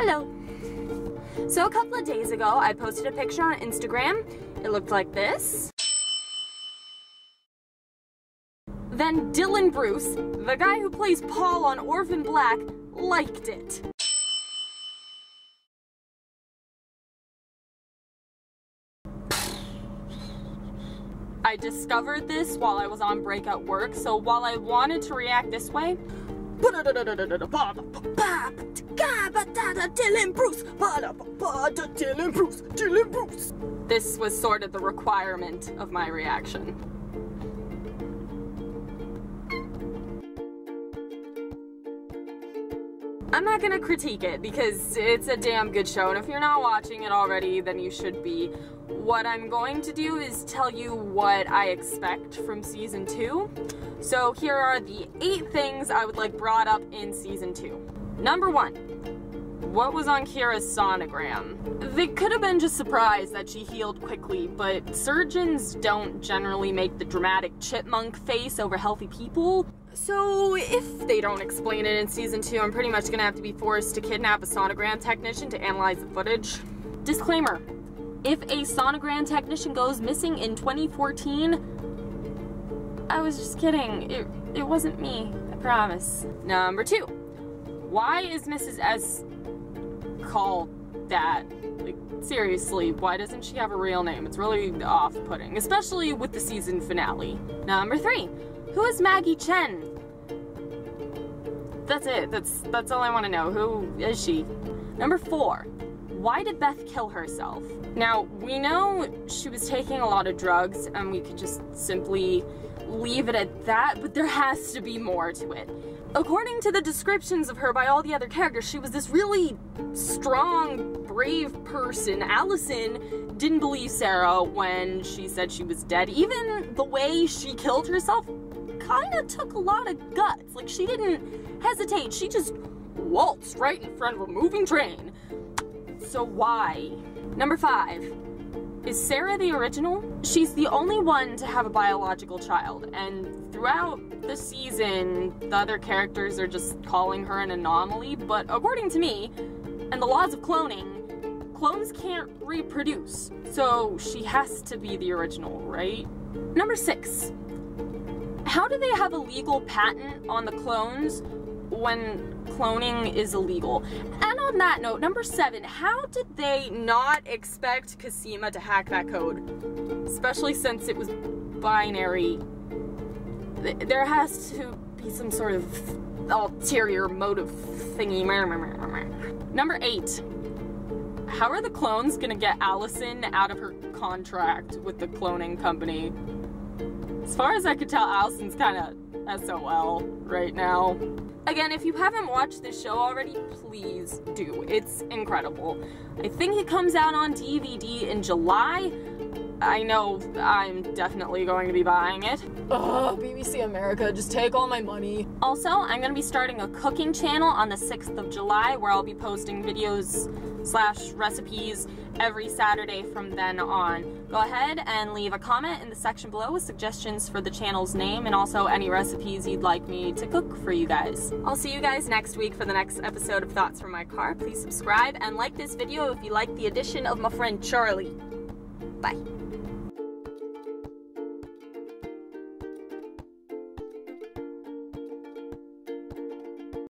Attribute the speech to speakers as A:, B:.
A: Hello. So a couple of days ago, I posted a picture on Instagram. It looked like this. Then Dylan Bruce, the guy who plays Paul on Orphan Black, liked it. I discovered this while I was on break at work, so while I wanted to react this way, This was sort of the requirement of my reaction. I'm not gonna critique it because it's a damn good show, and if you're not watching it already, then you should be. What I'm going to do is tell you what I expect from season two. So here are the eight things I would like brought up in season two. Number one, what was on Kira's sonogram? They could have been just surprised that she healed quickly, but surgeons don't generally make the dramatic chipmunk face over healthy people. So if they don't explain it in season two, I'm pretty much gonna have to be forced to kidnap a sonogram technician to analyze the footage. Disclaimer, if a sonogram technician goes missing in 2014, I was just kidding. It, it wasn't me, I promise. Number two, why is Mrs. S called that? Like, seriously, why doesn't she have a real name? It's really off-putting, especially with the season finale. Number three, who is Maggie Chen? That's it. That's that's all I want to know. Who is she? Number four. Why did Beth kill herself? Now, we know she was taking a lot of drugs and we could just simply leave it at that, but there has to be more to it. According to the descriptions of her by all the other characters, she was this really strong, brave person. Alison didn't believe Sarah when she said she was dead. Even the way she killed herself kind of took a lot of guts. Like, she didn't hesitate. She just waltzed right in front of a moving train. So why? Number five. Is Sarah the original? She's the only one to have a biological child, and throughout the season, the other characters are just calling her an anomaly, but according to me, and the laws of cloning, clones can't reproduce, so she has to be the original, right? Number six. How do they have a legal patent on the clones when cloning is illegal? And on that note, number seven, how did they not expect Cosima to hack that code? Especially since it was binary. There has to be some sort of ulterior motive thingy. Number eight. How are the clones gonna get Alison out of her contract with the cloning company? As far as I could tell, Alison's kind of SOL right now. Again, if you haven't watched this show already, please do. It's incredible. I think it comes out on DVD in July. I know I'm definitely going to be buying it. Ugh, BBC America, just take all my money. Also, I'm going to be starting a cooking channel on the 6th of July where I'll be posting videos slash recipes every Saturday from then on. Go ahead and leave a comment in the section below with suggestions for the channel's name and also any recipes you'd like me to cook for you guys. I'll see you guys next week for the next episode of Thoughts from My Car. Please subscribe and like this video if you like the addition of my friend Charlie. Bye.